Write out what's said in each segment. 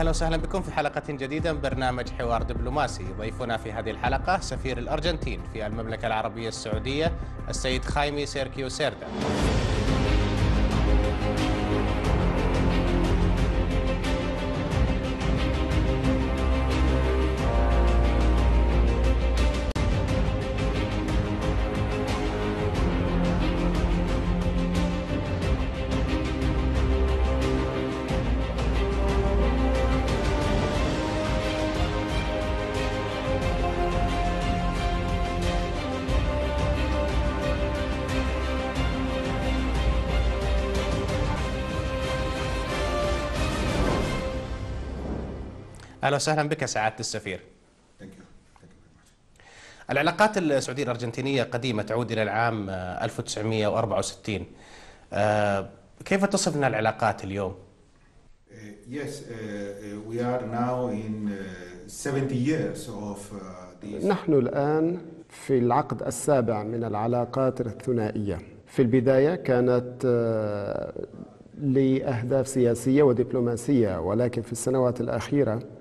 أهلا وسهلا بكم في حلقة جديدة من برنامج حوار دبلوماسي، ضيفنا في هذه الحلقة سفير الأرجنتين في المملكة العربية السعودية السيد خايمي سيركيو سيردا. أهلا وسهلا بك سعادة السفير. العلاقات السعودية الأرجنتينية قديمة تعود إلى العام آه، 1964. آه، كيف تصف لنا العلاقات اليوم؟ Yes, we are now in 70 years of this. نحن الآن في العقد السابع من العلاقات الثنائية في البداية كانت آه، لأهداف سياسية ودبلوماسية ولكن في السنوات الأخيرة آه،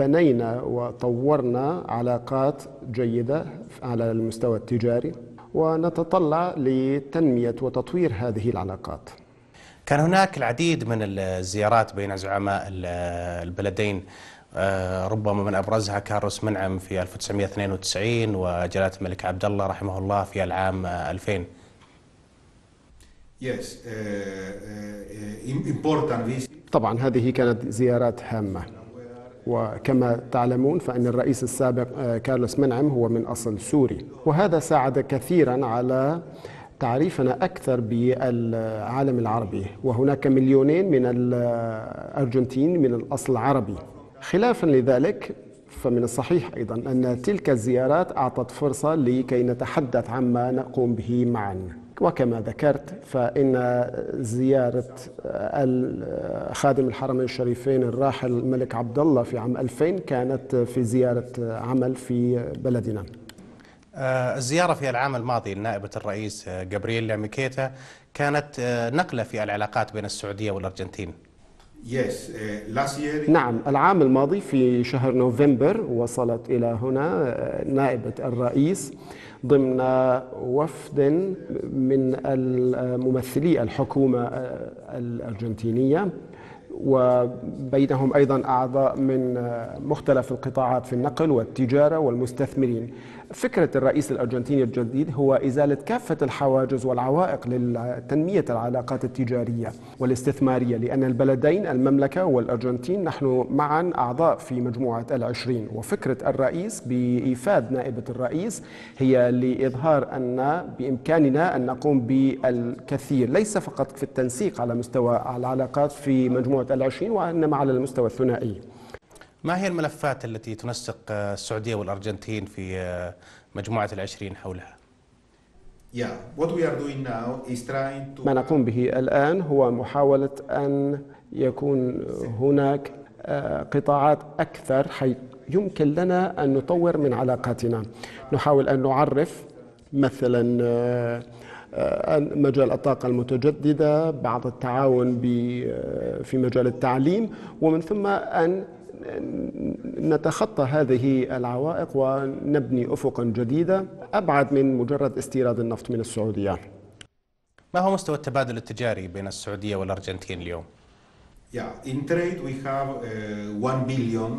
بنينا وطورنا علاقات جيدة على المستوى التجاري ونتطلع لتنمية وتطوير هذه العلاقات. كان هناك العديد من الزيارات بين زعماء ال- البلدين. آه، ربما من أبرزها كارلوس منعم في 1992 وجلالة الملك عبد الله رحمه الله في العام آه، 2000 Yes, uh, uh, uh, important visit. طبعا هذه كانت زيارات هامة. وكما تعلمون فإن الرئيس السابق آه، كارلوس منعم هو من أصل سوري. وهذا ساعد كثيرا على تعريفنا أكثر بالعالم العربي. وهناك مليونين من الأرجنتين من الأصل العربي خلافا لذلك فمن الصحيح أيضا أن تلك الزيارات أعطت فرصة لكي نتحدث عما نقوم به معا. وكما ذكرت فإن زيارة ال- خادم الحرمين الشريفين الراحل الملك عبد الله في عام 2000 كانت في زيارة عمل في بلدنا آه، الزيارة في العام الماضي لنائبة الرئيس آه، جابرييلا ميكيتا كانت آه، نقلة في العلاقات بين السعودية والأرجنتين Yes, uh, last year. نعم العام الماضي في شهر نوفمبر وصلت إلى هنا نائبة الرئيس ضمن وفد من الممثلي الحكومة الأرجنتينية وبينهم أيضا أعضاء من مختلف القطاعات في النقل والتجارة والمستثمرين. فكرة الرئيس الأرجنتيني الجديد هو إزالة كافة الحواجز والعوائق لتنمية العلاقات التجارية والاستثمارية لأن البلدين المملكة والأرجنتين نحن معا أعضاء في مجموعة العشرين. وفكرة الرئيس بإيفاد نائبة الرئيس هي لإظهار أن بإمكاننا أن نقوم بالكثير ليس فقط في التنسيق على مستوى العلاقات في مجموعة العشرين وإنما على المستوى الثنائي. ما هي الملفات التي تنسق آه، السعودية والأرجنتين في آه، مجموعة العشرين حولها؟ Yeah, what we are doing now is trying to. ما نقوم به الآن هو محاولة أن يكون هناك آه، قطاعات أكثر حيث يمكن لنا أن نطور من علاقاتنا نحاول أن نعرف مثلا مجال الطاقة المتجددة بعض التعاون ب- في مجال التعليم ومن ثم أن نتخطى هذه العوائق ونبني أفقا جديدة أبعد من مجرد استيراد النفط من السعودية ما هو مستوى التبادل التجاري بين السعودية والأرجنتين اليوم؟ Yeah, in trade we have uh, 1 billion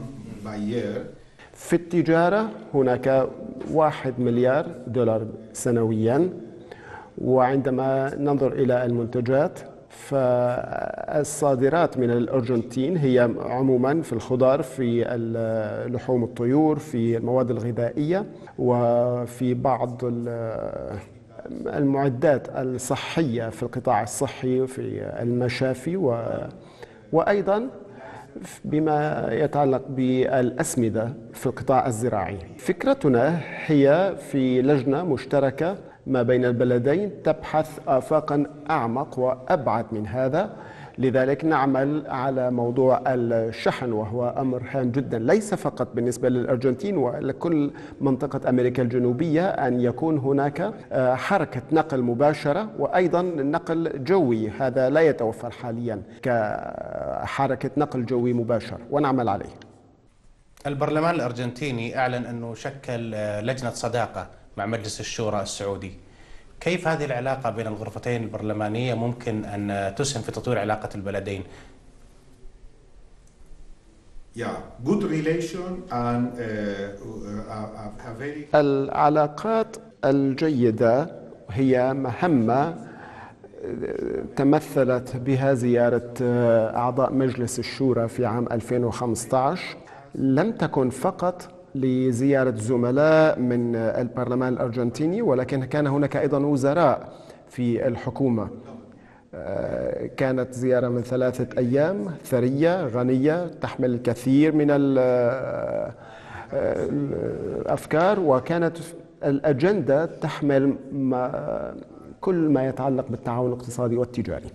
by year. في التجارة هناك واحد مليار دولار سنويا وعندما ننظر إلى المنتجات فالصادرات من الأرجنتين هي عموما في الخضار في لحوم الطيور في المواد الغذائية وفي بعض ال- المعدات الصحية في القطاع الصحي في المشافي وأيضا بما يتعلق بالأسمدة في القطاع الزراعي. فكرتنا هي في لجنة مشتركة ما بين البلدين تبحث آفاقا أعمق وأبعد من هذا. لذلك نعمل على موضوع الشحن وهو أمر هام جدا. ليس فقط بالنسبة للأرجنتين ولكل منطقة أمريكا الجنوبية أن يكون هناك آه، حركة نقل مباشرة وأيضا نقل جوي. هذا لا يتوفر حاليا كحركة نقل جوي مباشر ونعمل عليه. البرلمان الأرجنتيني أعلن أنه شكل آه، لجنة صداقة مع مجلس الشورى السعودي. كيف هذه العلاقة بين الغرفتين البرلمانية ممكن أن تسهم في تطوير علاقة البلدين؟ Yeah, good relation and uh, uh, a very العلاقات الجيدة هي مهمة تمثلت بها زيارة أعضاء مجلس الشورى في عام 2015 لم تكن فقط لزيارة زملاء من البرلمان الأرجنتيني ولكن كان هناك أيضا وزراء في الحكومة. آه، كانت زيارة من ثلاثة أيام ثرية غنية تحمل الكثير من ال- آه، الأفكار وكانت الأجندة تحمل ما كل ما يتعلق بالتعاون الاقتصادي والتجاري.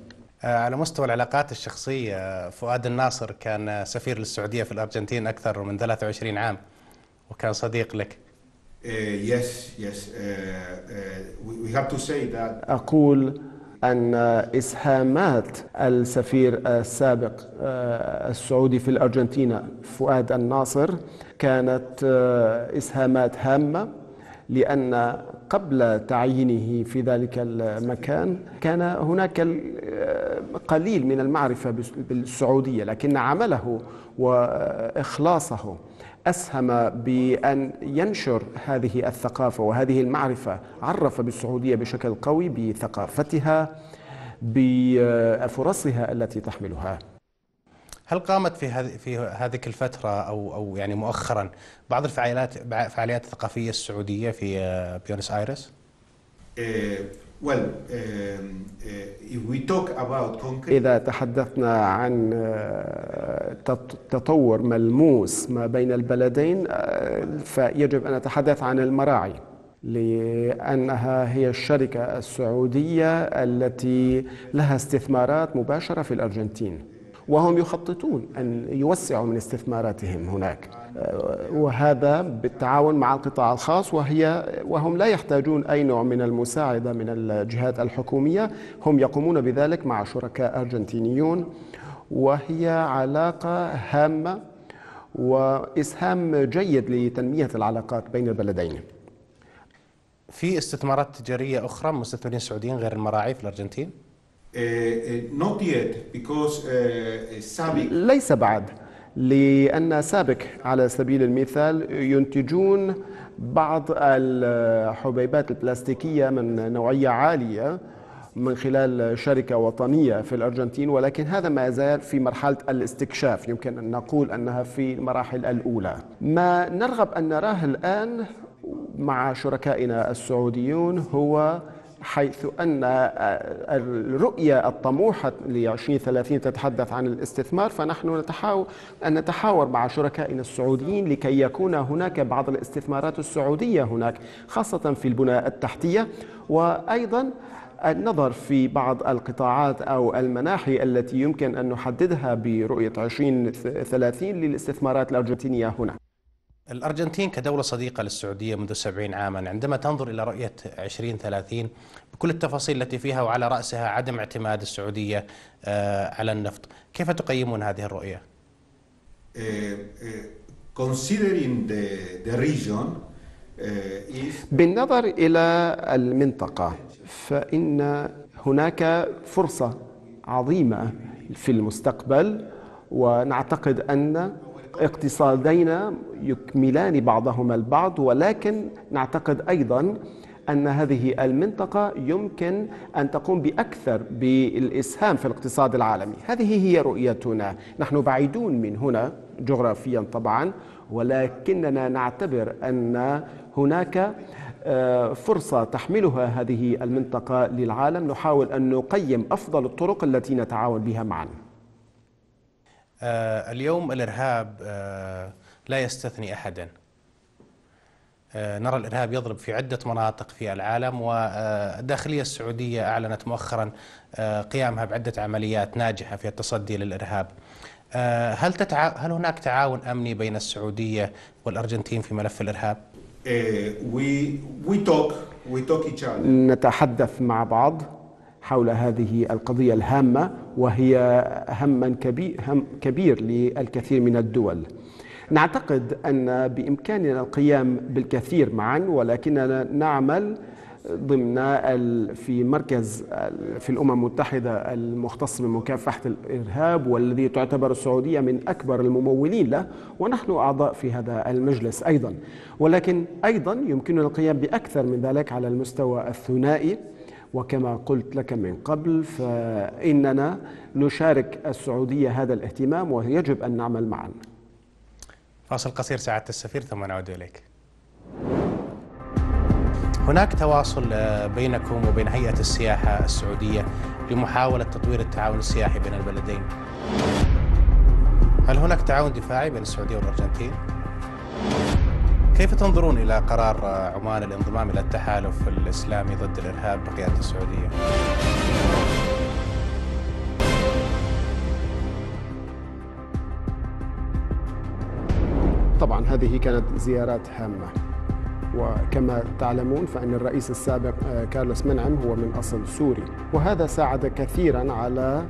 آه، على مستوى العلاقات الشخصية فؤاد الناصر كان سفير للسعودية في الأرجنتين أكثر من 23 عام. وكان صديق لك yes, yes. We, we have to say that أقول أن إسهامات السفير السابق آه، السعودي في الأرجنتين فؤاد الناصر كانت آه، إسهامات هامة لأن قبل تعيينه في ذلك المكان كان هناك قليل من المعرفة بالسعودية لكن عمله وإخلاصه أسهم بأن ينشر هذه الثقافة وهذه المعرفة عرف بالسعودية بشكل قوي بثقافتها بفرصها التي تحملها هل قامت في هذه في هذه الفترة أو أو يعني مؤخرا بعض الفعاليات فعاليات الثقافية السعودية في بيونس آيرس؟ Um, uh, إذا تحدثنا عن آه، تط- تطور ملموس ما بين البلدين آه، فيجب أن نتحدث عن المراعي لأنها هي الشركة السعودية التي لها استثمارات مباشرة في الأرجنتين. وهم يخططون أن يوسعوا من استثماراتهم هناك. آه، وهذا بالتعاون مع القطاع الخاص وهي وهم لا يحتاجون أي نوع من المساعدة من الجهات الحكومية. هم يقومون بذلك مع شركاء أرجنتينيون وهي علاقة هامة وإسهام جيد لتنمية العلاقات بين البلدين. في استثمارات تجارية أخرى مستثمرين سعوديين غير المراعي في الأرجنتين؟ Uh, uh, not yet, because SABIC ليس بعد لأن سابك على سبيل المثال ينتجون بعض الحبيبات البلاستيكية من نوعية عالية من خلال شركة وطنية في الأرجنتين ولكن هذا ما زال في مرحلة الاستكشاف. يمكن أن نقول أنها في المراحل الأولى. ما نرغب أن نراه الآن مع شركائنا السعوديون هو حيث أن الرؤية الطموحة ل 2030 تتحدث عن الاستثمار فنحن نتحاول أن نتحاور مع شركائنا السعوديين لكي يكون هناك بعض الاستثمارات السعودية هناك خاصة في البناء التحتية. وأيضا النظر في بعض القطاعات أو المناحي التي يمكن أن نحددها برؤية 2030 للاستثمارات الأرجنتينية هنا. الأرجنتين كدولة صديقة للسعودية منذ 70 عاما عندما تنظر إلى رؤية 2030 بكل التفاصيل التي فيها وعلى رأسها عدم اعتماد السعودية آه، على النفط كيف تقيمون هذه الرؤية؟ uh, uh, uh, بالنظر إلى المنطقة فإن هناك فرصة عظيمة في المستقبل ونعتقد أن اقتصادينا يكملان بعضهما البعض ولكن نعتقد أيضا أن هذه المنطقة يمكن أن تقوم بأكثر بالإسهام في الاقتصاد العالمي. هذه هي رؤيتنا. نحن بعيدون من هنا جغرافيا طبعا ولكننا نعتبر أن هناك آه، فرصة تحملها هذه المنطقة للعالم. نحاول أن نقيم أفضل الطرق التي نتعاون بها معا. اليوم الإرهاب آه، لا يستثني أحدا. آه، نرى الإرهاب يضرب في عدة مناطق في العالم والداخلية السعودية أعلنت مؤخرا آه، قيامها بعدة عمليات ناجحة في التصدي للإرهاب. آه، هل, تتع... هل هناك تعاون أمني بين السعودية والأرجنتين في ملف other. نتحدث مع بعض. حول هذه القضية الهامة وهي هم كبير, هم كبير للكثير من الدول. نعتقد أن بإمكاننا القيام بالكثير معا ولكننا نعمل ضمن في مركز في الأمم المتحدة المختص بمكافحة الإرهاب والذي تعتبر السعودية من أكبر الممولين له ونحن أعضاء في هذا المجلس أيضا. ولكن أيضا يمكننا القيام بأكثر من ذلك على المستوى الثنائي. وكما قلت لك من قبل فإننا نشارك السعودية هذا الاهتمام ويجب أن نعمل معا. فاصل قصير سعاده السفير ثم نعود إليك. هناك تواصل آه، بينكم وبين هيئة السياحة السعودية لمحاولة تطوير التعاون السياحي بين البلدين. هل هناك تعاون دفاعي بين السعودية والأرجنتين؟ كيف تنظرون إلى قرار عمان الانضمام إلى التحالف الإسلامي ضد الإرهاب بقيادة السعودية؟ طبعا هذه كانت زيارات هامة. وكما تعلمون فإن الرئيس السابق آه، كارلوس منعم هو من أصل سوري. وهذا ساعد كثيرا على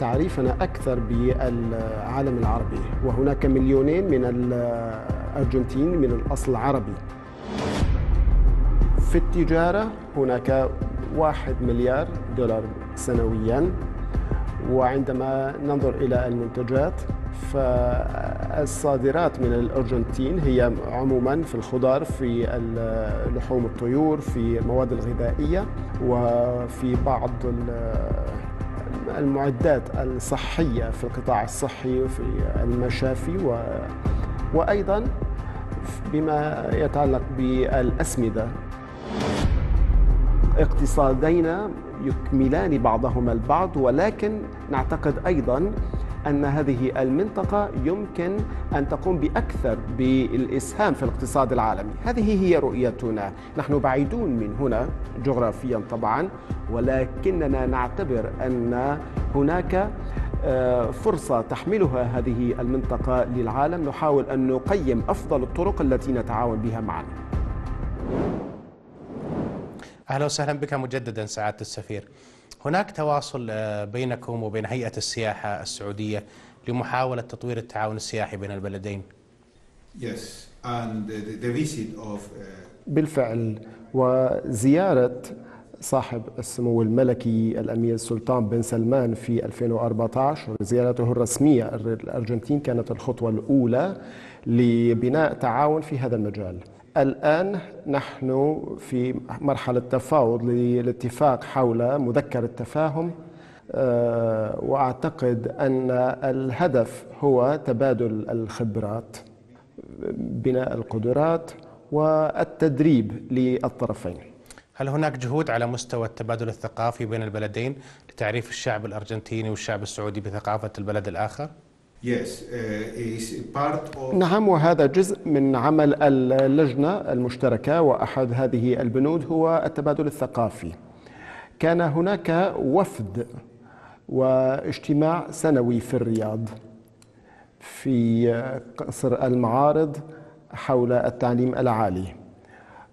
تعريفنا أكثر بالعالم العربي. وهناك مليونين من الأرجنتين من الأصل العربي. في التجارة هناك واحد مليار دولار سنويا وعندما ننظر إلى المنتجات فالصادرات من الأرجنتين هي عموما في الخضار في لحوم الطيور في المواد الغذائية وفي بعض المعدات الصحية في القطاع الصحي وفي المشافي و وأيضا بما يتعلق بالأسمدة. اقتصادينا يكملان بعضهما البعض ولكن نعتقد أيضا أن هذه المنطقة يمكن أن تقوم بأكثر بالإسهام في الاقتصاد العالمي. هذه هي رؤيتنا. نحن بعيدون من هنا جغرافيا طبعا ولكننا نعتبر أن هناك فرصة تحملها هذه المنطقة للعالم. نحاول أن نقيم أفضل الطرق التي نتعاون بها معا. أهلا وسهلا بك مجددا سعادة السفير. هناك تواصل آه، بينكم وبين هيئة السياحة السعودية لمحاولة تطوير التعاون السياحي بين البلدين. Yes, and the, the visit of uh... بالفعل وزيارة صاحب السمو الملكي الأمير سلطان بن سلمان في 2014 زيارته الرسمية الأرجنتين كانت الخطوة الأولى لبناء تعاون في هذا المجال. الآن نحن في مرحلة تفاوض للاتفاق حول مذكر التفاهم آه، وأعتقد أن الهدف هو تبادل الخبرات بناء القدرات والتدريب للطرفين. هل هناك جهود على مستوى التبادل الثقافي بين البلدين لتعريف الشعب الأرجنتيني والشعب السعودي بثقافة البلد الآخر؟ Yes, uh, نعم وهذا جزء من عمل اللجنة المشتركة وأحد هذه البنود هو التبادل الثقافي كان هناك وفد واجتماع سنوي في الرياض في قصر المعارض حول التعليم العالي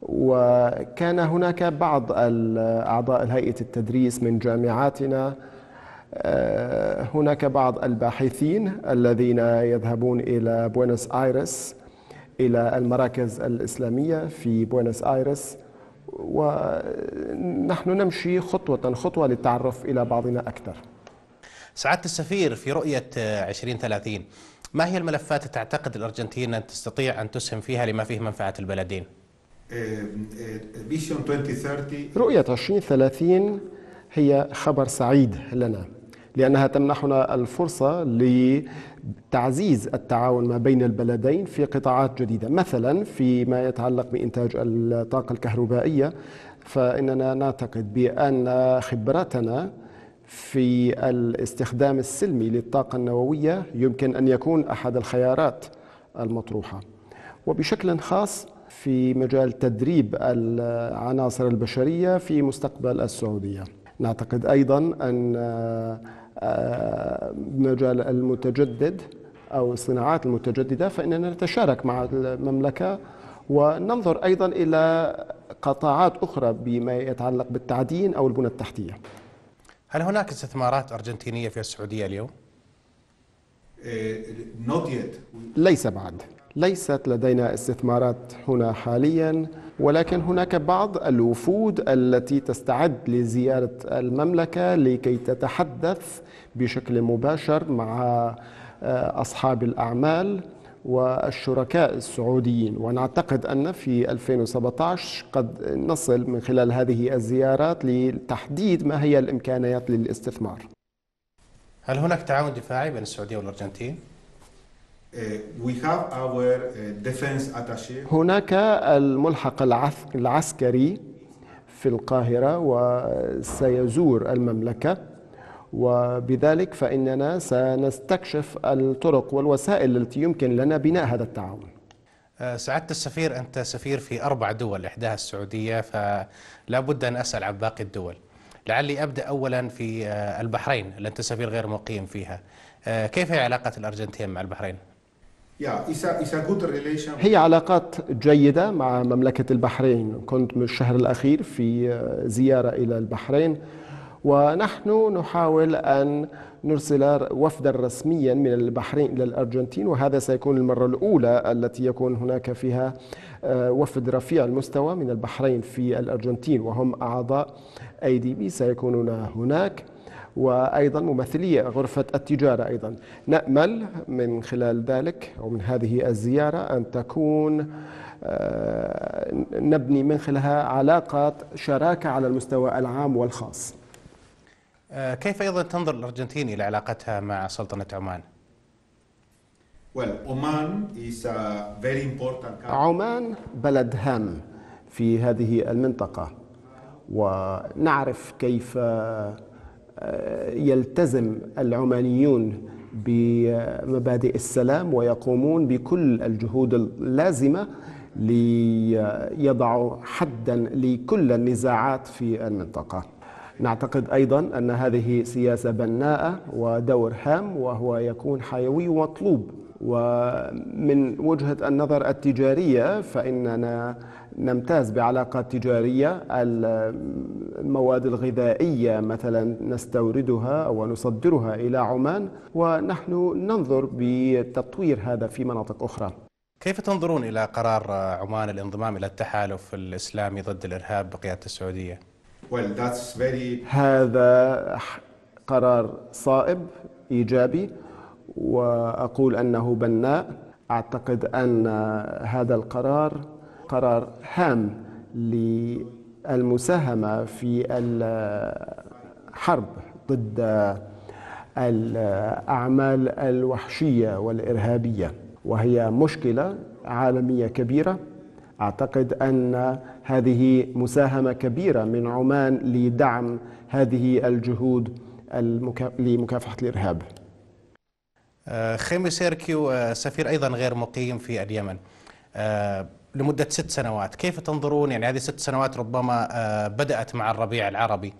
وكان هناك بعض أعضاء هيئة التدريس من جامعاتنا آه، هناك بعض الباحثين الذين يذهبون إلى بوينوس آيرس إلى المراكز الإسلامية في بوينوس آيرس ونحن نمشي خطوة خطوة للتعرف إلى بعضنا أكثر سعادة السفير في رؤية 2030 ما هي الملفات تعتقد الأرجنتين أن تستطيع أن تسهم فيها لما فيه منفعة البلدين؟ رؤية 2030 هي خبر سعيد لنا لأنها تمنحنا الفرصة لتعزيز التعاون ما بين البلدين في قطاعات جديدة. مثلا فيما يتعلق بإنتاج الطاقة الكهربائية فإننا نعتقد بأن خبرتنا في الاستخدام السلمي للطاقة النووية يمكن أن يكون أحد الخيارات المطروحة. وبشكل خاص في مجال تدريب العناصر البشرية في مستقبل السعودية نعتقد أيضا أن آه، مجال المتجدد أو الصناعات المتجددة فإننا نتشارك مع المملكة وننظر أيضا إلى قطاعات أخرى بما يتعلق بالتعدين أو البنى التحتية هل هناك استثمارات أرجنتينية في السعودية اليوم؟ Uh. ليس بعد ليست لدينا استثمارات هنا حاليا ولكن هناك بعض الوفود التي تستعد لزيارة المملكة لكي تتحدث بشكل مباشر مع آه، أصحاب الأعمال والشركاء السعوديين ونعتقد أن في 2017 قد نصل من خلال هذه الزيارات لتحديد ما هي الإمكانيات للاستثمار هل هناك تعاون دفاعي بين السعودية والأرجنتين؟ Uh, we have our uh, defense attaché. هناك الملحق العسكري في القاهرة وسيزور المملكة وبذلك فإننا سنستكشف الطرق والوسائل التي يمكن لنا بناء هذا التعاون آه، سعادة السفير أنت سفير في أربع دول إحداها السعودية فلا بد أن أسأل عن باقي الدول لعلي أبدأ أولا في البحرين اللي أنت سفير غير مقيم فيها كيف هي علاقة الأرجنتين مع البحرين؟ هي علاقات جيدة مع مملكة البحرين. كنت من الشهر الأخير في زيارة إلى البحرين. ونحن نحاول أن نرسل وفدا رسميا من البحرين إلى الأرجنتين وهذا سيكون المرة الأولى التي يكون هناك فيها آه، وفد رفيع المستوى من البحرين في الأرجنتين وهم أعضاء أي دي بي سيكونون هناك. وأيضا ممثلي غرفة التجارة أيضا. نأمل من خلال ذلك أو من هذه الزيارة أن تكون آه، نبني من خلالها علاقات شراكة على المستوى العام والخاص. آه، كيف أيضا تنظر الأرجنتين إلى علاقتها مع سلطنة عمان؟ عمان بلد هام في هذه المنطقة. ونعرف كيف يلتزم العمانيون بمبادئ السلام ويقومون بكل الجهود اللازمة ليضعوا حدا لكل النزاعات في المنطقة. نعتقد أيضا أن هذه سياسة بناءة ودور هام وهو يكون حيوي ومطلوب. ومن وجهة النظر التجارية فإننا نمتاز بعلاقات تجارية المواد الغذائية مثلا نستوردها ونصدرها إلى عمان ونحن ننظر بتطوير هذا في مناطق أخرى كيف تنظرون إلى قرار عمان الانضمام إلى التحالف الإسلامي ضد الإرهاب بقيادة السعودية؟ Well, that's very هذا قرار صائب إيجابي وأقول أنه بناء أعتقد أن هذا القرار قرار هام للمساهمة في الحرب ضد الأعمال الوحشية والإرهابية وهي مشكلة عالمية كبيرة. أعتقد أن هذه مساهمة كبيرة من عمان لدعم هذه الجهود المكا... لمكافحة الإرهاب. آه، خيمي سيركيو آه، سفير أيضا غير مقيم في اليمن. آه، لمدة ست سنوات كيف تنظرون يعني هذه ست سنوات ربما آه، بدأت مع الربيع العربي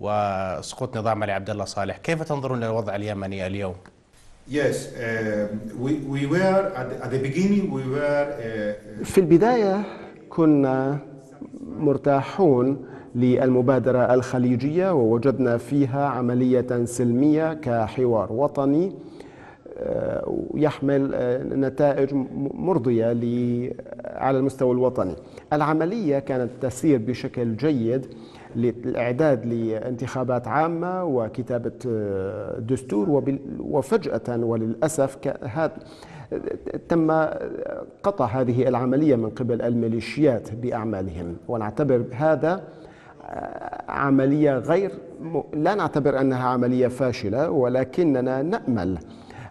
وسقوط نظام علي عبد الله صالح كيف تنظرون للوضع اليمني اليوم؟ yes. Uh, we we were at the, at the beginning we were uh, في البداية كنا مرتاحون للمبادرة الخليجية ووجدنا فيها عملية سلمية كحوار وطني آه، يحمل آه، نتائج مرضية على المستوى الوطني. العملية كانت تسير بشكل جيد للإعداد لانتخابات عامة وكتابة آه، دستور وفجأة وللأسف تم قطع هذه العملية من قبل الميليشيات بأعمالهم. ونعتبر هذا عملية غير لا نعتبر أنها عملية فاشلة ولكننا نأمل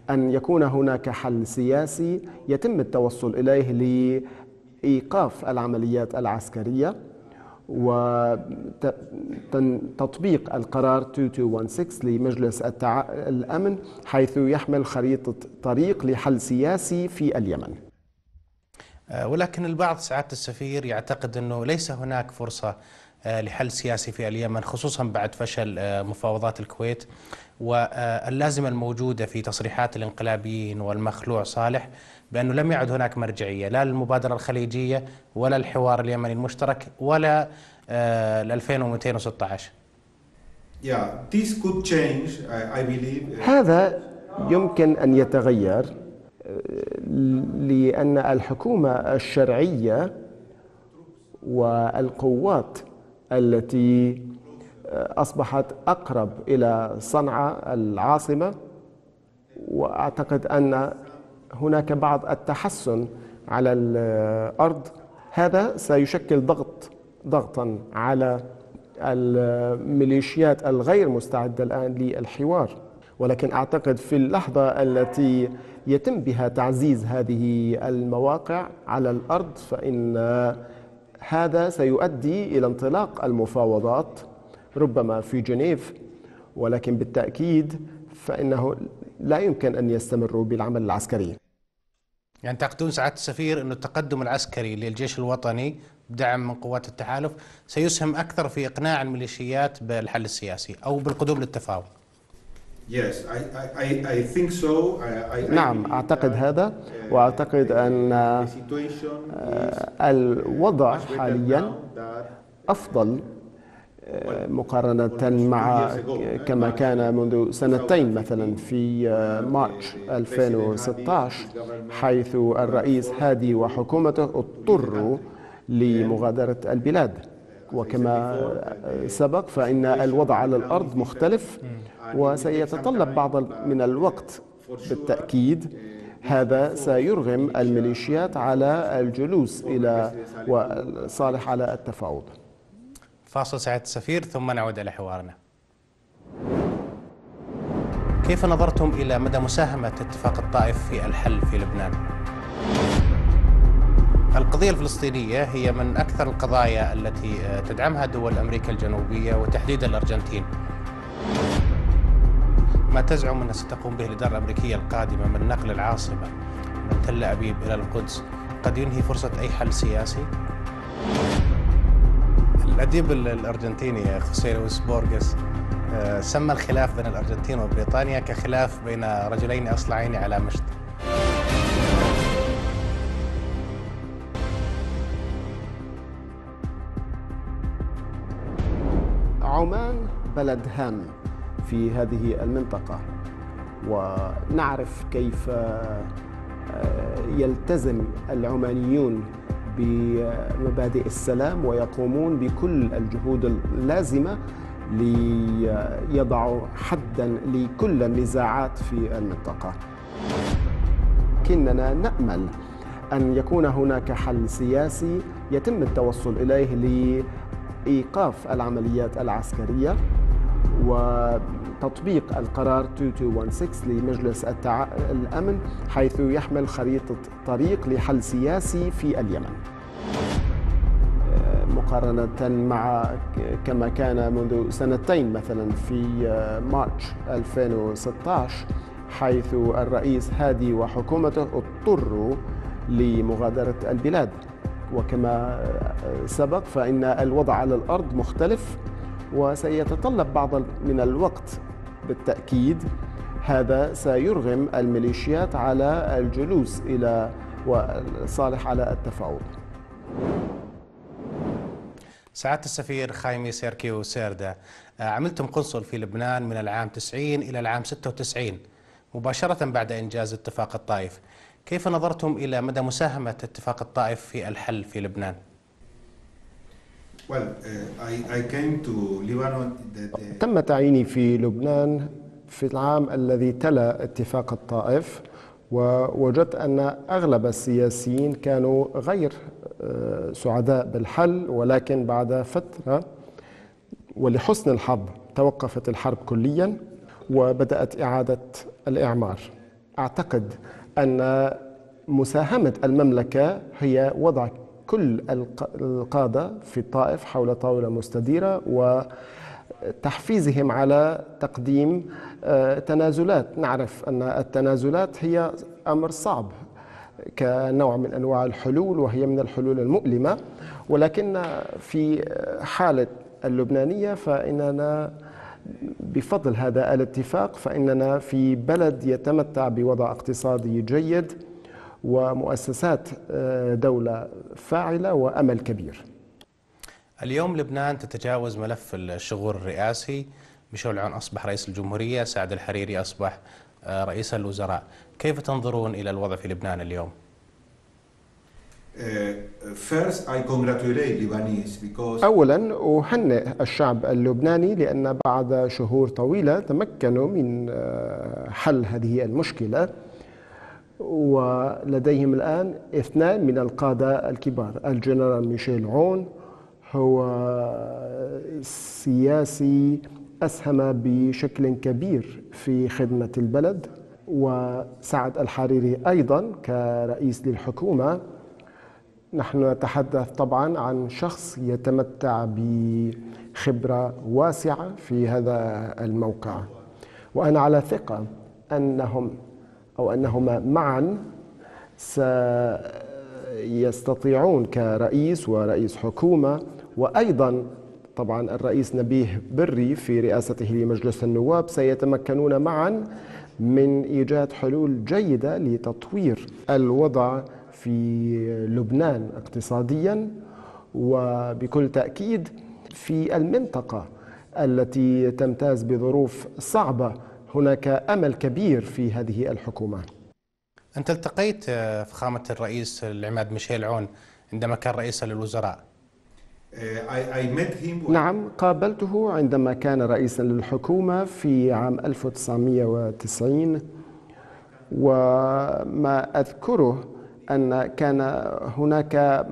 أن يكون هناك حل سياسي يتم التوصل إليه لإيقاف العمليات العسكرية وتطبيق القرار 2216 لمجلس التع... الأمن حيث يحمل خريطة طريق لحل سياسي في اليمن. آه، ولكن البعض سعادة السفير يعتقد أنه ليس هناك فرصة لحل سياسي في اليمن خصوصا بعد فشل آه، مفاوضات الكويت واللازمة الموجودة في تصريحات الانقلابيين والمخلوع صالح بأنه لم يعد هناك مرجعية لا للمبادرة الخليجية ولا الحوار اليمني المشترك ولا ال 2216 Yeah, this could change, I, I believe. هذا يمكن أن يتغير لأن الحكومة الشرعية والقوات التي أصبحت أقرب إلى صنعاء العاصمة. وأعتقد أن هناك بعض التحسن على الأرض. هذا سيشكل ضغط ضغطا على الميليشيات الغير مستعدة الآن للحوار. ولكن أعتقد في اللحظة التي يتم بها تعزيز هذه المواقع على الأرض فإن هذا سيؤدي إلى انطلاق المفاوضات ربما في جنيف ولكن بالتأكيد فإنه لا يمكن أن يستمروا بالعمل العسكري. يعني تعتقدون سعادة السفير أن التقدم العسكري للجيش الوطني بدعم من قوات التحالف سيسهم أكثر في إقناع الميليشيات بالحل السياسي أو بالقدوم للتفاوض. نعم أعتقد هذا وأعتقد أن الوضع حاليا أفضل مقارنة مع كما كان منذ سنتين مثلا في مارش 2016 حيث الرئيس هادي وحكومته اضطروا لمغادرة البلاد. وكما سبق فإن الوضع على الأرض مختلف وسيتطلب بعض من الوقت بالتأكيد. هذا سيرغم الميليشيات على الجلوس إلى وصالح على التفاوض. فاصل سعادة السفير ثم نعود إلى حوارنا. كيف نظرتم إلى مدى مساهمة اتفاق الطائف في الحل في لبنان؟ القضية الفلسطينية هي من أكثر القضايا التي تدعمها دول أمريكا الجنوبية وتحديدا الأرجنتين. ما تزعم أنها ستقوم به الإدارة الأمريكية القادمة من نقل العاصمة من تل أبيب إلى القدس. قد ينهي فرصة أي حل سياسي؟ الأديب الأرجنتيني خوسيه لويس بورغس سمى الخلاف بين الأرجنتين وبريطانيا كخلاف بين رجلين أصلعين على مشط. عمان بلد هام في هذه المنطقة. ونعرف كيف يلتزم العمانيون بمبادئ السلام ويقومون بكل الجهود اللازمة ليضعوا حدا لكل النزاعات في المنطقة. لكننا نأمل أن يكون هناك حل سياسي يتم التوصل إليه لإيقاف العمليات العسكرية وتطبيق القرار 2216 لمجلس التع... الأمن حيث يحمل خريطة طريق لحل سياسي في اليمن. مقارنة مع كما كان منذ سنتين مثلا في مارش 2016 حيث الرئيس هادي وحكومته اضطروا لمغادرة البلاد. وكما سبق فإن الوضع على الأرض مختلف وسيتطلب بعض من الوقت بالتأكيد. هذا سيرغم الميليشيات على الجلوس إلى وصالح على التفاوض. سعادة السفير خايمي سيركيو سيردا. عملتم قنصل في لبنان من العام 90 إلى العام 96 مباشرة بعد إنجاز اتفاق الطائف. كيف نظرتم إلى مدى مساهمة اتفاق الطائف في الحل في لبنان؟ Uh, the تم تعييني في لبنان في العام الذي تلا اتفاق الطائف ووجدت أن أغلب السياسيين كانوا غير سعداء بالحل ولكن بعد فترة ولحسن الحظ توقفت الحرب كليا وبدأت إعادة الإعمار أعتقد أن مساهمة المملكة هي وضع كل القادة في الطائف حول طاولة مستديرة وتحفيزهم على تقديم تنازلات. نعرف أن التنازلات هي أمر صعب كنوع من أنواع الحلول وهي من الحلول المؤلمة. ولكن في حالة اللبنانية فإننا بفضل هذا الاتفاق فإننا في بلد يتمتع بوضع اقتصادي جيد ومؤسسات دولة فاعلة وأمل كبير. اليوم لبنان تتجاوز ملف الشغور الرئاسي ميشيل عون أصبح رئيس الجمهورية، سعد الحريري أصبح رئيس الوزراء، كيف تنظرون إلى الوضع في لبنان اليوم؟ أولا أهنئ الشعب اللبناني لأن بعد شهور طويلة تمكنوا من حل هذه المشكلة ولديهم الآن اثنان من القادة الكبار. الجنرال ميشيل عون هو سياسي أسهم بشكل كبير في خدمة البلد وسعد الحريري أيضا كرئيس للحكومة. نحن نتحدث طبعا عن شخص يتمتع بخبرة واسعة في هذا الموقع. وأنا على ثقة أنهم أو أنهما معا سيستطيعون كرئيس ورئيس حكومة وأيضا طبعا الرئيس نبيه بري في رئاسته لمجلس النواب سيتمكنون معا من إيجاد حلول جيدة لتطوير الوضع في لبنان اقتصاديا وبكل تأكيد في المنطقة التي تمتاز بظروف صعبة هناك أمل كبير في هذه الحكومة. أنت التقيت فخامة الرئيس العماد ميشيل عون عندما كان رئيسا للوزراء. نعم قابلته عندما كان رئيسا للحكومة في عام 1990 وما أذكره أن كان هناك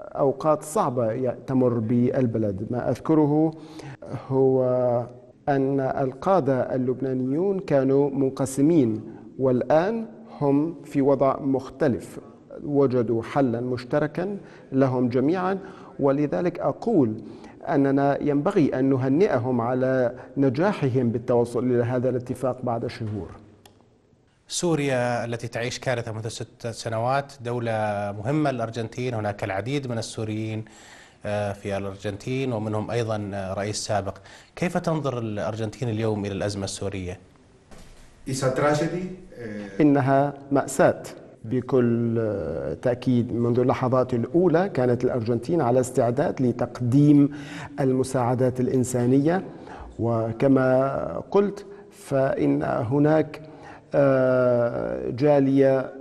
أوقات صعبة تمر بالبلد. ما أذكره هو أن القادة اللبنانيون كانوا منقسمين والآن هم في وضع مختلف. وجدوا حلا مشتركا لهم جميعا. ولذلك أقول أننا ينبغي أن نهنئهم على نجاحهم بالتوصل إلى هذا الاتفاق بعد شهور. سوريا التي تعيش كارثة منذ ست سنوات. دولة مهمة للارجنتين، هناك العديد من السوريين في الأرجنتين ومنهم أيضا رئيس سابق، كيف تنظر الأرجنتين اليوم إلى الأزمة السورية؟ إنها مأساة بكل تأكيد. منذ اللحظات الأولى كانت الأرجنتين على استعداد لتقديم المساعدات الإنسانية. وكما قلت فإن هناك جالية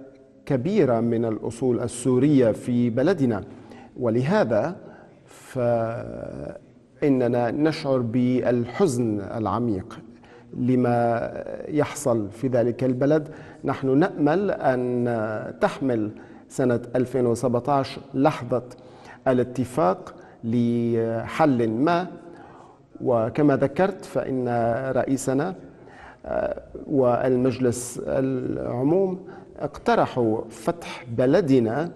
كبيرة من الأصول السورية في بلدنا. ولهذا فإننا نشعر بالحزن العميق لما يحصل في ذلك البلد. نحن نأمل أن تحمل سنة 2017 لحظة الاتفاق لحل ما. وكما ذكرت فإن رئيسنا والمجلس العموم اقترحوا فتح بلدنا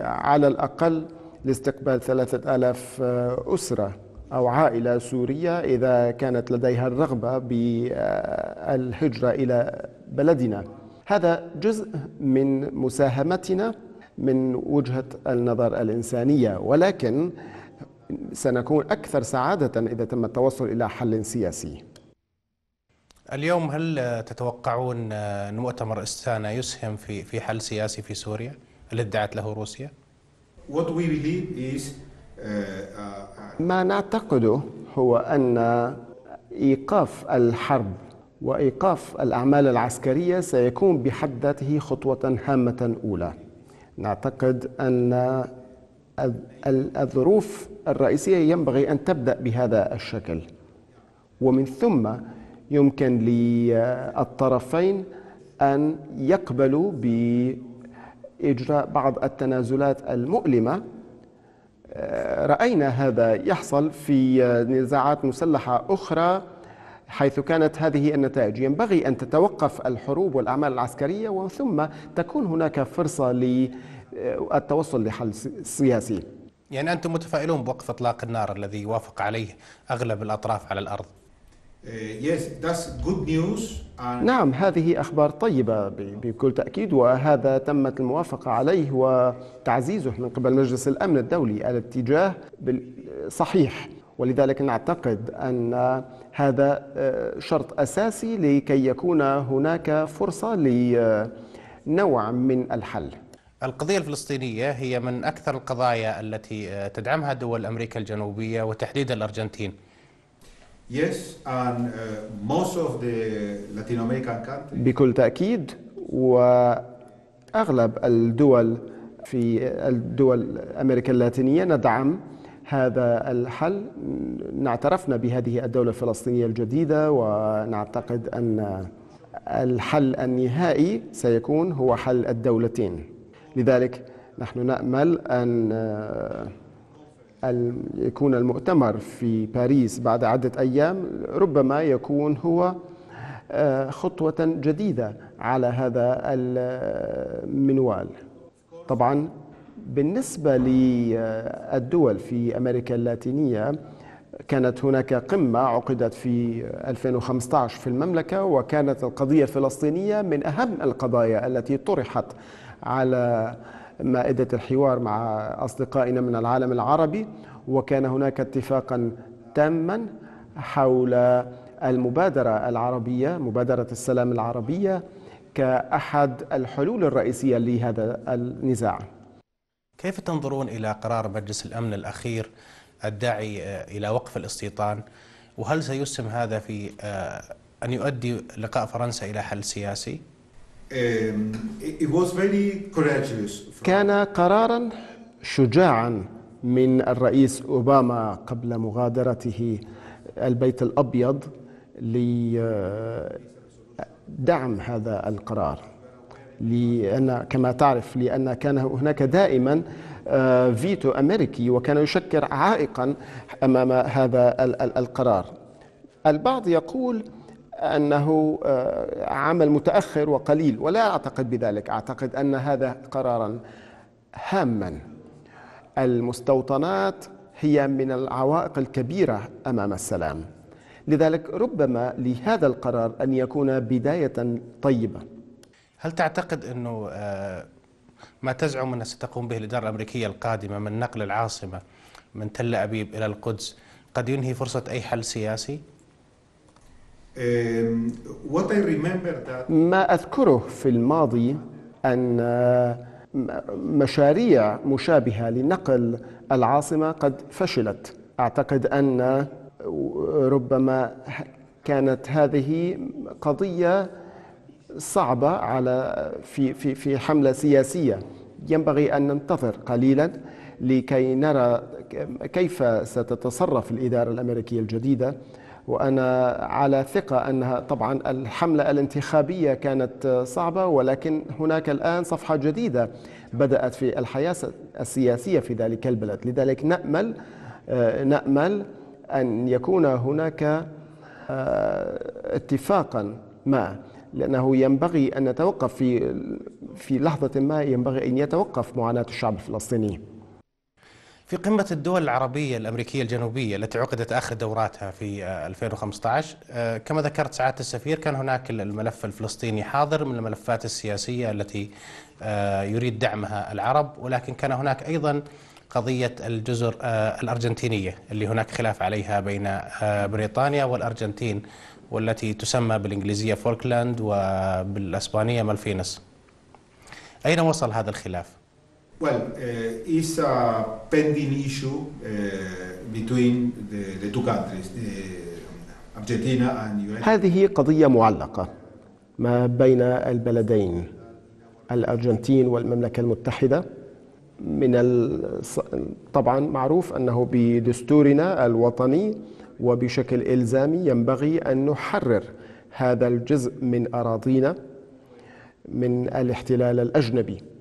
على الأقل لاستقبال ثلاثة ألاف أسرة أو عائلة سورية إذا كانت لديها الرغبة بالهجرة إلى بلدنا. هذا جزء من مساهمتنا من وجهة النظر الإنسانية ولكن سنكون أكثر سعادة إذا تم التوصل إلى حل سياسي. اليوم هل تتوقعون أن مؤتمر إستانا يسهم في في حل سياسي في سوريا؟ اللي ادعت له روسيا؟ What we believe is ما نعتقده هو أن إيقاف الحرب وإيقاف الأعمال العسكرية سيكون بحد ذاته خطوة هامة أولى. نعتقد أن الظروف الرئيسية ينبغي أن تبدأ بهذا الشكل. ومن ثم يمكن للطرفين أن يقبلوا بإجراء بعض التنازلات المؤلمة. رأينا هذا يحصل في نزاعات مسلحة أخرى حيث كانت هذه النتائج. ينبغي أن تتوقف الحروب والأعمال العسكرية وثم تكون هناك فرصة للتوصل لحل سياسي. يعني أنتم متفائلون بوقف إطلاق النار الذي وافق عليه أغلب الأطراف على الأرض؟ Yes, that's good news. نعم هذه أخبار طيبة بكل تأكيد وهذا تمت الموافقة عليه وتعزيزه من قبل مجلس الأمن الدولي الاتجاه صحيح ولذلك نعتقد أن هذا آه، شرط أساسي لكي يكون هناك فرصة لنوع من الحل القضية الفلسطينية هي من أكثر القضايا التي آه، تدعمها دول أمريكا الجنوبية وتحديدا الأرجنتين yes, and uh, most of the Latin American countries. بكل تأكيد وأغلب الدول في الدول أمريكا اللاتينية ندعم هذا الحل. نعترفنا بهذه الدولة الفلسطينية الجديدة ونعتقد أن الحل النهائي سيكون هو حل الدولتين. لذلك نحن نأمل أن أن يكون المؤتمر في باريس بعد عدة أيام ربما يكون هو آه، خطوة جديدة على هذا المنوال. طبعا بالنسبة للدول في أمريكا اللاتينية كانت هناك قمة عقدت في 2015 في المملكة وكانت القضية الفلسطينية من أهم القضايا التي طرحت على مائدة الحوار مع أصدقائنا من العالم العربي وكان هناك اتفاقا تاما حول المبادرة العربية مبادرة السلام العربية كأحد الحلول الرئيسية لهذا النزاع كيف تنظرون إلى قرار مجلس الأمن الأخير الداعي إلى وقف الاستيطان وهل سيسهم هذا في آه، أن يؤدي لقاء فرنسا إلى حل سياسي؟ Um, كان قرارا شجاعا من الرئيس أوباما قبل مغادرته البيت الأبيض لدعم هذا القرار. لأن كما تعرف لأن كان هناك دائما آه، فيتو أمريكي وكان يشكل عائقا أمام هذا ال- ال- القرار. البعض يقول أنه آه، عمل متأخر وقليل ولا أعتقد بذلك. أعتقد أن هذا قرارا هاما. المستوطنات هي من العوائق الكبيرة أمام السلام. لذلك ربما لهذا القرار أن يكون بداية طيبة. هل تعتقد أنه آه، ما تزعم أنها ستقوم به الإدارة الأمريكية القادمة من نقل العاصمة من تل أبيب إلى القدس قد ينهي فرصة أي حل سياسي؟ ما أذكره في الماضي أن م- مشاريع مشابهة لنقل العاصمة قد فشلت. أعتقد أن ربما كانت هذه قضية صعبة على في في في حملة سياسية. ينبغي أن ننتظر قليلا لكي نرى كيف ستتصرف الإدارة الأمريكية الجديدة. وأنا على ثقة أنها طبعا الحملة الانتخابية كانت صعبة ولكن هناك الآن صفحة جديدة بدأت في الحياة السياسية في ذلك البلد. لذلك نأمل آه، نأمل أن يكون هناك آه، اتفاقا ما لأنه ينبغي أن نتوقف في في لحظة ما ينبغي أن يتوقف معاناة الشعب الفلسطيني. في قمة الدول العربية الأمريكية الجنوبية التي عقدت آخر دوراتها في آه، 2015 آه، كما ذكرت سعادة السفير كان هناك الملف الفلسطيني حاضر من الملفات السياسية التي آه، يريد دعمها العرب ولكن كان هناك أيضا قضية الجزر آه، الأرجنتينية اللي هناك خلاف عليها بين آه، بريطانيا والأرجنتين والتي تسمى بالإنجليزية فولكلاند وبالأسبانية مالفينس أين وصل هذا الخلاف؟ Well, uh, it's a pending issue uh, between the, the two countries, uh, Argentina and US. هذه قضية معلقة ما بين البلدين الأرجنتين والمملكة المتحدة من طبعا معروف أنه بدستورنا الوطني وبشكل إلزامي ينبغي أن نحرر هذا الجزء من أراضينا من الاحتلال الأجنبي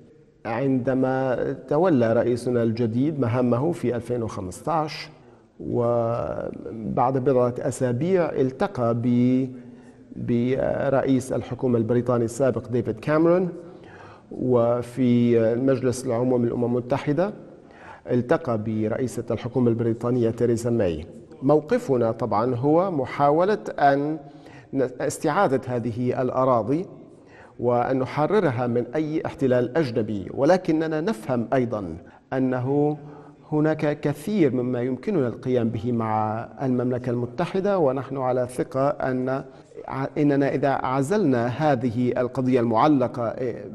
عندما تولى رئيسنا الجديد مهامه في 2015 وبعد بضعة أسابيع التقى برئيس الحكومة البريطاني السابق ديفيد كاميرون وفي مجلس العموم الأمم المتحدة التقى برئيسة الحكومة البريطانية تيريزا ماي. موقفنا طبعا هو محاولة أن استعادة هذه الأراضي وأن نحررها من أي احتلال أجنبي. ولكننا نفهم أيضا أنه هناك كثير مما يمكننا القيام به مع المملكة المتحدة ونحن على ثقة أن إننا إذا عزلنا هذه القضية المعلقة إيه،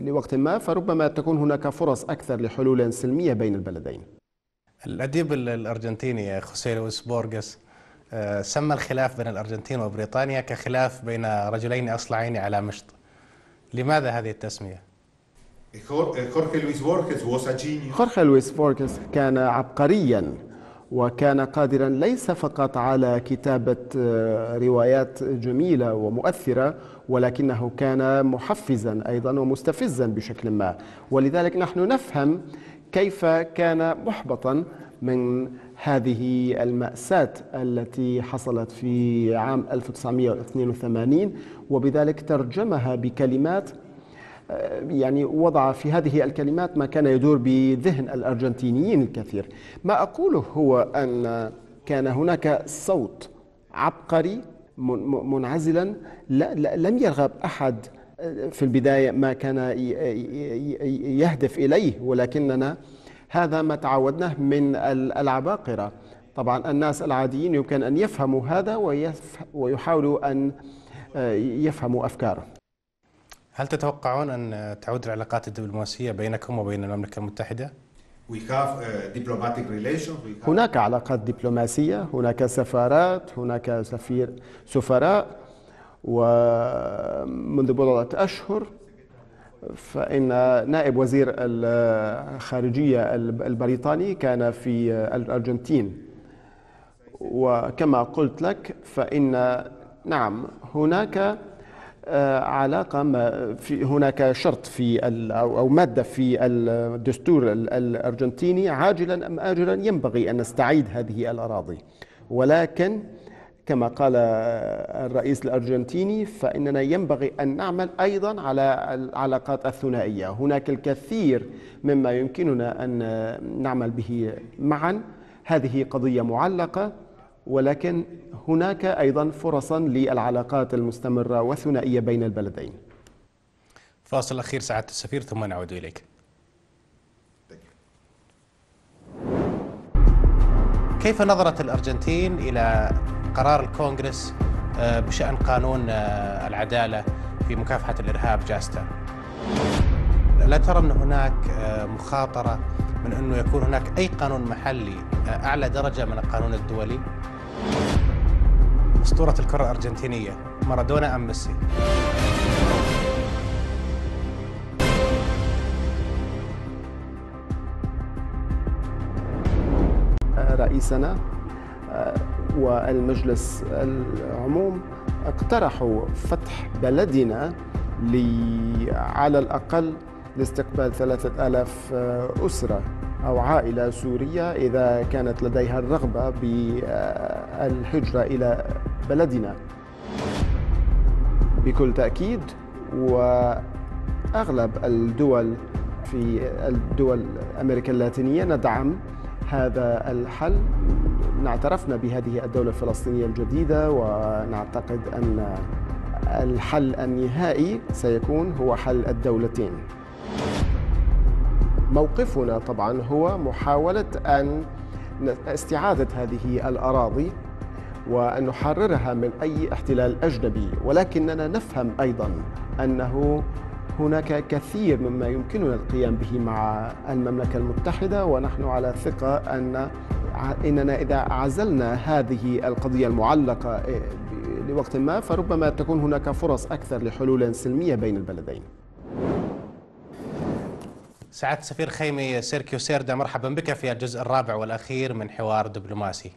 لوقت ما فربما تكون هناك فرص أكثر لحلول سلمية بين البلدين. الأديب الأرجنتيني خوسيه لويس بورغس آه، سمى الخلاف بين الأرجنتين وبريطانيا كخلاف بين رجلين أصلعين على مشط. لماذا هذه التسمية؟ خورخي لويس. خورخي لويس كان عبقريا وكان قادرا ليس فقط على كتابة آه، روايات جميلة ومؤثرة ولكنه كان محفزا أيضا ومستفزا بشكل ما ولذلك نحن نفهم كيف كان محبطا من هذه المأساة التي حصلت في عام 1982 وبذلك ترجمها بكلمات آه، يعني وضع في هذه الكلمات ما كان يدور بذهن الأرجنتينيين الكثير. ما أقوله هو أن كان هناك صوت عبقري منعزلا لم يرغب أحد آه، في البداية ما كان يهدف إليه ولكننا هذا ما تعودناه من العباقرة. طبعا الناس العاديين يمكن أن يفهموا هذا ويحاولوا أن آه، يفهموا أفكاره. هل تتوقعون أن تعود العلاقات الدبلوماسية بينكم وبين المملكة المتحدة؟ Uh, هناك علاقات دبلوماسية هناك سفارات هناك سفير سفراء ومنذ بضعة أشهر فإن نائب وزير الخارجية البريطاني كان في الأرجنتين. وكما قلت لك فإن نعم هناك آه، علاقة في هناك شرط في أو مادة في الدستور الأرجنتيني عاجلا أم آجلا ينبغي أن نستعيد هذه الأراضي. ولكن كما قال الرئيس الأرجنتيني فإننا ينبغي أن نعمل أيضا على العلاقات الثنائية. هناك الكثير مما يمكننا أن نعمل به معا. هذه قضية معلقة ولكن هناك أيضا فرصا للعلاقات المستمرة والثنائية بين البلدين. فاصل أخير سعادة السفير ثم نعود إليك. كيف نظرت الأرجنتين إلى قرار الكونغرس آه، بشأن قانون آه، العدالة في مكافحة الإرهاب جاستا. لا ترى أن هناك آه، مخاطرة من أنه يكون هناك أي قانون محلي أعلى درجة من القانون الدولي؟ أسطورة الكرة الأرجنتينية مارادونا أم ميسي؟ رئيسنا والمجلس العموم اقترحوا فتح بلدنا على الأقل لاستقبال ثلاثة ألاف أسرة أو عائلة سورية إذا كانت لديها الرغبة بالهجرة إلى بلدنا. بكل تأكيد وأغلب الدول في الدول أمريكا اللاتينية ندعم هذا الحل. اعترفنا بهذه الدولة الفلسطينية الجديدة ونعتقد أن الحل النهائي سيكون هو حل الدولتين. موقفنا طبعا هو محاولة أن استعادة هذه الأراضي وأن نحررها من أي احتلال أجنبي ولكننا نفهم أيضا أنه هناك كثير مما يمكننا القيام به مع المملكة المتحدة ونحن على ثقة أن إننا إذا عزلنا هذه القضية المعلقة إيه، لوقت ما فربما تكون هناك فرص أكثر لحلول سلمية بين البلدين. سعادة سفير خيمي سيركيو سيردا مرحبا بك في الجزء الرابع والأخير من حوار دبلوماسي.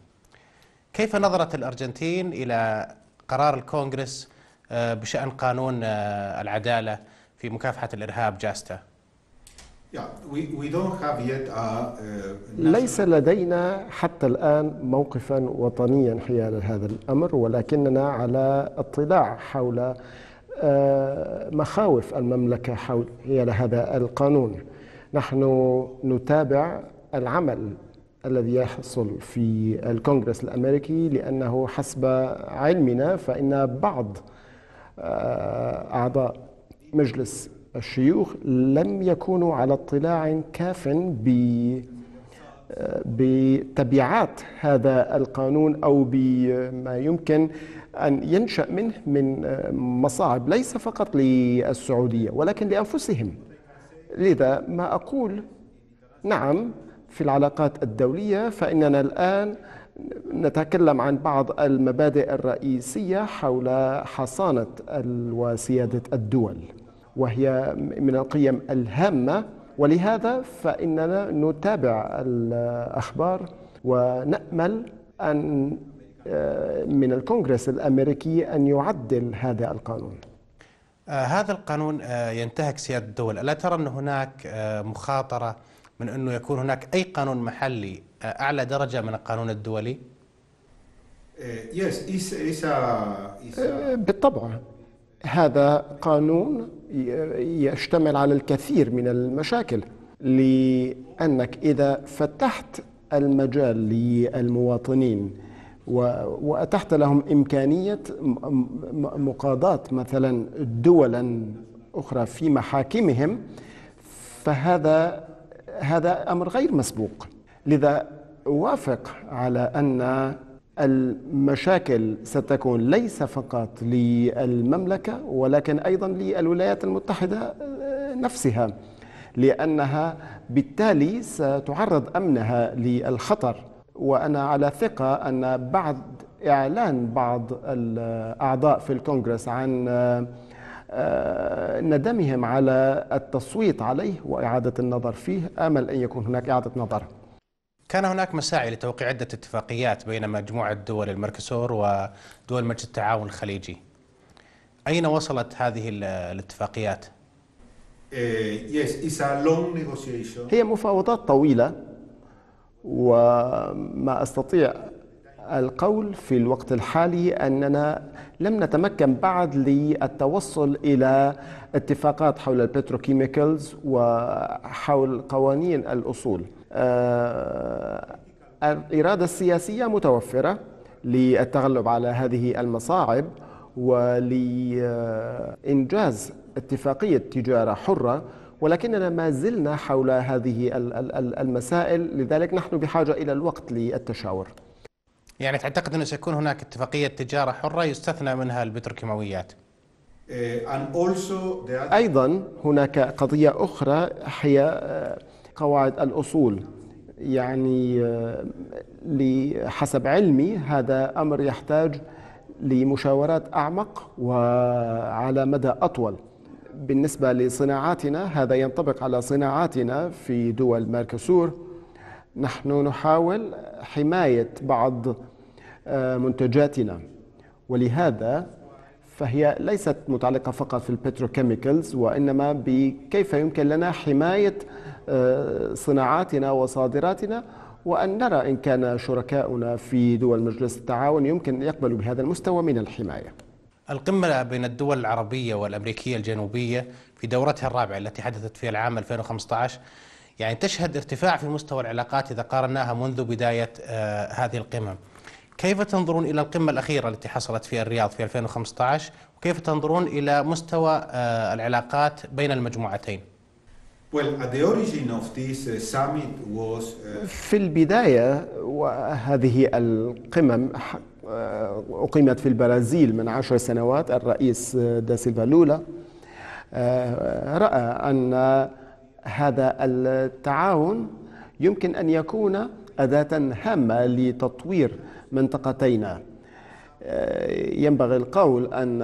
كيف نظرت الأرجنتين إلى قرار الكونغرس آه، بشأن قانون آه، العدالة؟ في مكافحة الإرهاب جاستا. ليس لدينا حتى الآن موقفا وطنيا حيال هذا الأمر ولكننا على اطلاع حول آه، مخاوف المملكة حول حيال هذا القانون. نحن نتابع العمل الذي يحصل في الكونغرس الأمريكي لأنه حسب علمنا فإن بعض آه، أعضاء مجلس الشيوخ لم يكونوا على اطلاع كاف بتبعات هذا القانون أو بما يمكن أن ينشأ منه من مصاعب ليس فقط للسعودية ولكن لأنفسهم. لذا ما أقول نعم في العلاقات الدولية فإننا الآن نتكلم عن بعض المبادئ الرئيسية حول حصانة وسيادة الدول. وهي من القيم الهامة. ولهذا فإننا نتابع الأخبار ونأمل أن آه، من الكونغرس الأمريكي أن يعدل هذا القانون. آه هذا القانون آه ينتهك سيادة الدول. ألا ترى أن هناك مخاطرة من أنه يكون هناك أي قانون محلي أعلى درجة من القانون الدولي؟ a, بالطبع. هذا قانون يشتمل على الكثير من المشاكل لأنك إذا فتحت المجال للمواطنين وأتحت لهم إمكانية مقاضاة مثلا دولا أخرى في محاكمهم فهذا هذا أمر غير مسبوق. لذا أوافق على أن المشاكل ستكون ليس فقط للمملكة ولكن أيضا للولايات المتحدة نفسها لأنها بالتالي ستعرض أمنها للخطر. وأنا على ثقة أن بعد إعلان بعض الأعضاء في الكونغرس عن آه، ندمهم على التصويت عليه وإعادة النظر فيه آمل أن يكون هناك إعادة نظر. كان هناك مساعي لتوقيع عدة اتفاقيات بين مجموعة دول المركسور ودول مجلس التعاون الخليجي أين وصلت هذه ال- الاتفاقيات؟ uh, yes, it's a long negotiation. هي مفاوضات طويلة وما أستطيع القول في الوقت الحالي أننا لم نتمكن بعد للتوصل إلى اتفاقات حول البتروكيميكالز وحول قوانين الأصول الإرادة السياسية متوفرة للتغلب على هذه المصاعب ولإنجاز اتفاقية تجارة حرة ولكننا ما زلنا حول هذه ال- ال- ال- المسائل لذلك نحن بحاجة إلى الوقت للتشاور. يعني تعتقد أنه سيكون هناك اتفاقية تجارة حرة يستثنى منها البتروكيماويات؟ other أيضا هناك قضية أخرى هي آه، قواعد الأصول. يعني آه، لحسب علمي هذا أمر يحتاج لمشاورات أعمق وعلى مدى أطول. بالنسبة لصناعاتنا هذا ينطبق على صناعاتنا في دول ميركوسور نحن نحاول حماية بعض آه، منتجاتنا. ولهذا فهي ليست متعلقة فقط في البتروكيميكالز وإنما بكيف يمكن لنا حماية صناعاتنا وصادراتنا وأن نرى إن كان شركاؤنا في دول مجلس التعاون يمكن أن يقبلوا بهذا المستوى من الحماية. القمة بين الدول العربية والأمريكية الجنوبية في دورتها الرابعة التي حدثت في العام 2015 يعني تشهد ارتفاع في مستوى العلاقات إذا قارناها منذ بداية آه، هذه القمم. كيف تنظرون إلى القمة الأخيرة التي حصلت في الرياض في 2015 وكيف تنظرون إلى مستوى آه، العلاقات بين المجموعتين؟ Well at the origin of this uh, summit was uh, في البداية وهذه القمم آه، أقيمت في البرازيل من عشر سنوات الرئيس آه، دا سيلفا لولا آه، رأى أن هذا التعاون يمكن أن يكون أداة هامة لتطوير منطقتينا. ينبغي القول أن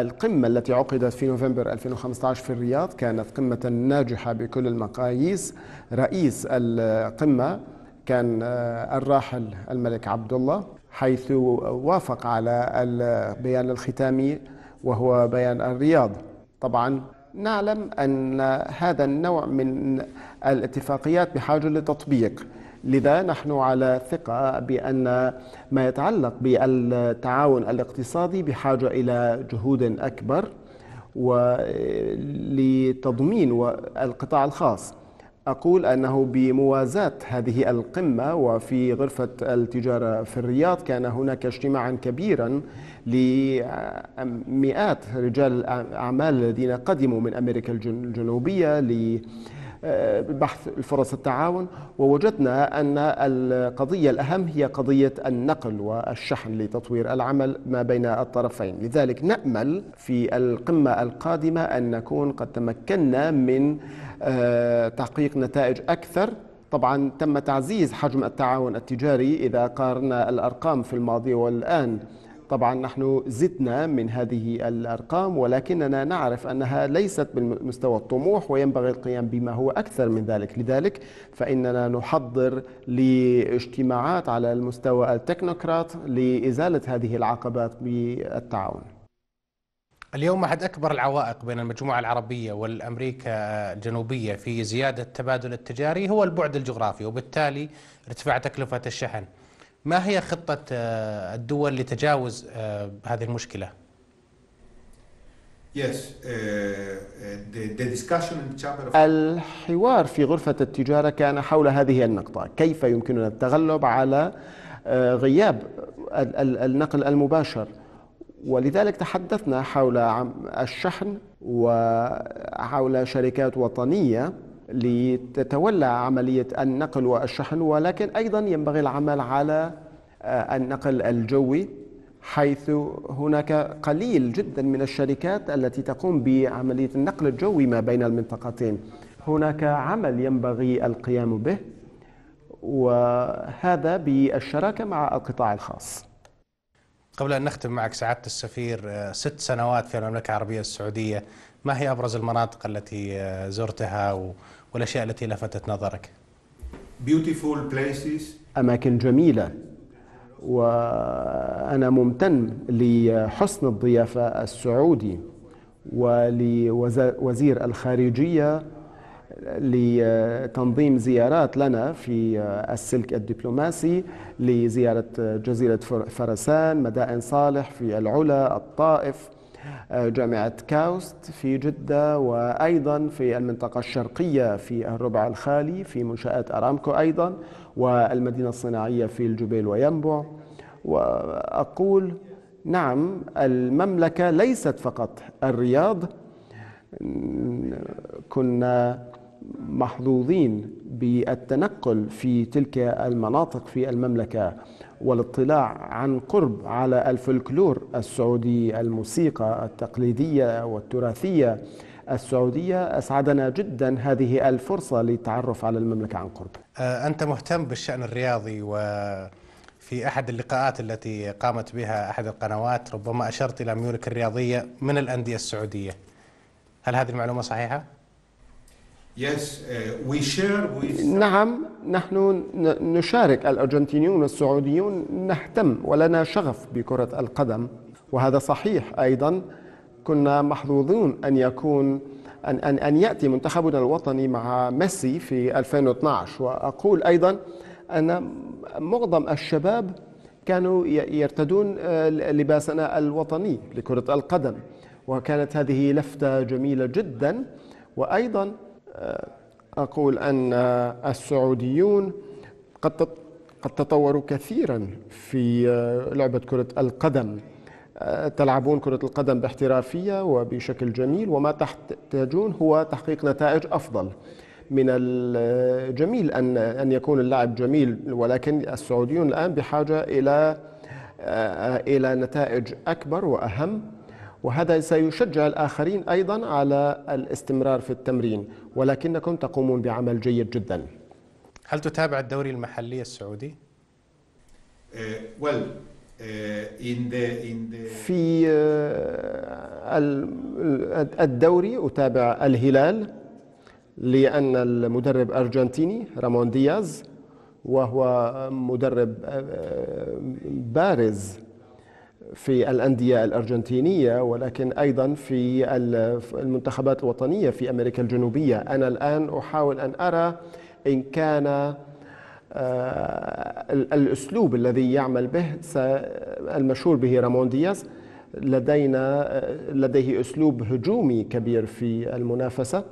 القمة التي عقدت في نوفمبر 2015 في الرياض كانت قمة ناجحة بكل المقاييس. رئيس القمة كان آه، الراحل الملك عبد الله حيث وافق على البيان الختامي وهو بيان الرياض. طبعا نعلم أن هذا النوع من الاتفاقيات بحاجة لتطبيق. لذا نحن على ثقة بأن ما يتعلق بالتعاون الاقتصادي بحاجة إلى جهود أكبر ولتضمين القطاع الخاص. أقول أنه بموازاة هذه القمة وفي غرفة التجارة في الرياض كان هناك اجتماعا كبيرا لمئات رجال الأعمال الذين قدموا من أمريكا الجنوبية بحث فرص التعاون ووجدنا أن القضية الأهم هي قضية النقل والشحن لتطوير العمل ما بين الطرفين. لذلك نأمل في القمة القادمة أن نكون قد تمكنا من آه، تحقيق نتائج أكثر. طبعا تم تعزيز حجم التعاون التجاري إذا قارنا الأرقام في الماضي والآن. طبعا نحن زدنا من هذه الأرقام ولكننا نعرف أنها ليست بالمستوى الطموح وينبغي القيام بما هو أكثر من ذلك، لذلك فإننا نحضر لاجتماعات على المستوى التكنوقراط لإزالة هذه العقبات بالتعاون. اليوم أحد أكبر العوائق بين المجموعة العربية والأمريكا الجنوبية في زيادة التبادل التجاري هو البعد الجغرافي وبالتالي ارتفاع تكلفة الشحن. ما هي خطة آه، الدول لتجاوز آه، هذه المشكلة؟ Yes, uh, the, the discussion in the chamber of... الحوار في غرفة التجارة كان حول هذه النقطة كيف يمكننا التغلب على غياب النقل المباشر ولذلك تحدثنا حول الشحن وحول شركات وطنية لتتولى عملية النقل والشحن ولكن أيضا ينبغي العمل على آه، النقل الجوي حيث هناك قليل جدا من الشركات التي تقوم بعملية النقل الجوي ما بين المنطقتين. هناك عمل ينبغي القيام به وهذا بالشراكة مع القطاع الخاص. قبل أن نختم معك سعادة السفير آه، ست سنوات في المملكة العربية السعودية. ما هي أبرز المناطق التي آه، زرتها والأشياء التي لفتت نظرك؟ Beautiful places. أماكن جميلة. وأنا ممتن لحسن الضيافة السعودي ولوزير الخارجية لتنظيم زيارات لنا في السلك الدبلوماسي لزيارة جزيرة فرسان مدائن صالح في العلا الطائف جامعة كاوست في جدة وأيضا في المنطقة الشرقية في الربع الخالي في منشآت أرامكو أيضا والمدينة الصناعية في الجبيل وينبع وأقول نعم المملكة ليست فقط الرياض. كنا محظوظين بالتنقل في تلك المناطق في المملكة والاطلاع عن قرب على الفلكلور السعودي الموسيقى التقليدية والتراثية السعودية. أسعدنا جدا هذه الفرصة للتعرف على المملكة عن قرب. آه، أنت مهتم بالشأن الرياضي وفي أحد اللقاءات التي قامت بها أحد القنوات ربما أشرت إلى ميولك الرياضية من الأندية السعودية. هل هذه المعلومة صحيحة؟ Uh. نعم نحن نشارك الأرجنتينيون السعوديون نهتم ولنا شغف بكرة القدم وهذا صحيح أيضا. كنا محظوظون أن يكون أن, أن, أن يأتي منتخبنا الوطني مع ميسي في 2012 وأقول أيضا أن معظم الشباب كانوا يرتدون آه، لباسنا الوطني لكرة القدم. وكانت هذه لفتة جميلة جدا. وأيضا أقول أن السعوديون قد قد تطوروا كثيرا في لعبة كرة القدم. تلعبون كرة القدم باحترافية وبشكل جميل وما تحتاجون هو تحقيق نتائج أفضل. من الجميل أن أن يكون اللعب جميل ولكن السعوديون الآن بحاجة إلى إلى نتائج أكبر وأهم. وهذا سيشجع الآخرين أيضا على الاستمرار في التمرين ولكنكم تقومون بعمل جيد جدا هل تتابع الدوري المحلي السعودي؟ uh, well, uh. في uh, الدوري أتابع الهلال لأن المدرب أرجنتيني رامون دياز وهو مدرب بارز في الأندية الأرجنتينية ولكن أيضا في المنتخبات الوطنية في أمريكا الجنوبية. أنا الآن أحاول أن أرى إن كان آه، الأسلوب الذي يعمل به المشهور به رامون دياز. لدينا آه، لديه أسلوب هجومي كبير في المنافسة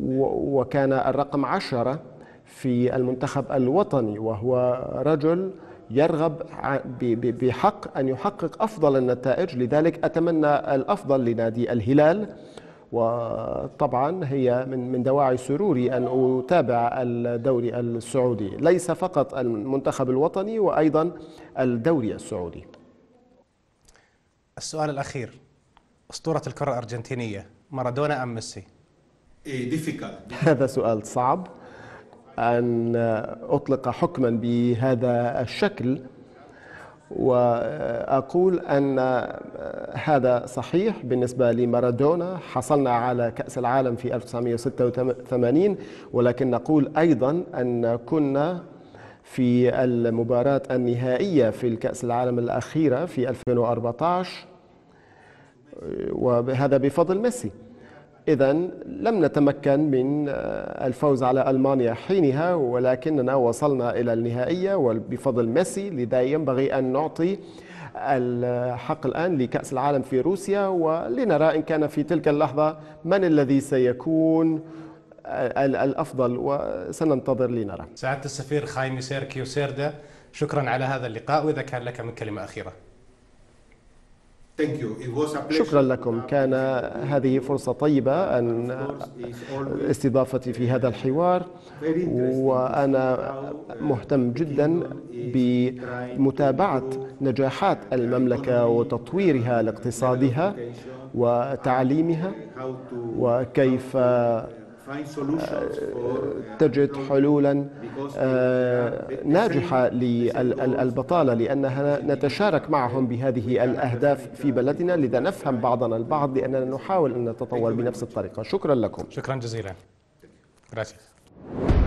وكان الرقم عشرة في المنتخب الوطني وهو رجل يرغب بحق أن يحقق أفضل النتائج. لذلك أتمنى الأفضل لنادي الهلال. وطبعا هي من من دواعي سروري أن أتابع الدوري السعودي. ليس فقط المنتخب الوطني وأيضا الدوري السعودي. السؤال الأخير. أسطورة الكرة الأرجنتينية مارادونا أم ميسي؟ Difficult. هذا سؤال صعب. أن أطلق حكما بهذا الشكل وأقول أن هذا صحيح بالنسبة لمارادونا. حصلنا على كأس العالم في 1986 ولكن نقول أيضا أن كنا في المباراة النهائية في الكأس العالم الأخيرة في 2014 وهذا بفضل ميسي. إذا لم نتمكن من الفوز على ألمانيا حينها ولكننا وصلنا إلى النهائية وبفضل ميسي لذا ينبغي أن نعطي الحق الآن لكأس العالم في روسيا ولنرى إن كان في تلك اللحظة من الذي سيكون ال- الأفضل وسننتظر لنرى. سعادة السفير خايمي سيركيو سيردا شكرا على هذا اللقاء وإذا كان لك من كلمة أخيرة Thank you. It was a pleasure. شكرا لكم. كان هذه فرصة طيبة أن استضافتي في هذا الحوار. وأنا مهتم جدا بمتابعة نجاحات المملكة وتطويرها لاقتصادها وتعليمها وكيف uh, تجد حلولا آه، ناجحة للبطالة لأنها نتشارك معهم بهذه الأهداف في بلدنا لذا نفهم بعضنا البعض لأننا نحاول أن نتطور بنفس الطريقة. شكرا لكم. شكرا جزيلا. Gracias.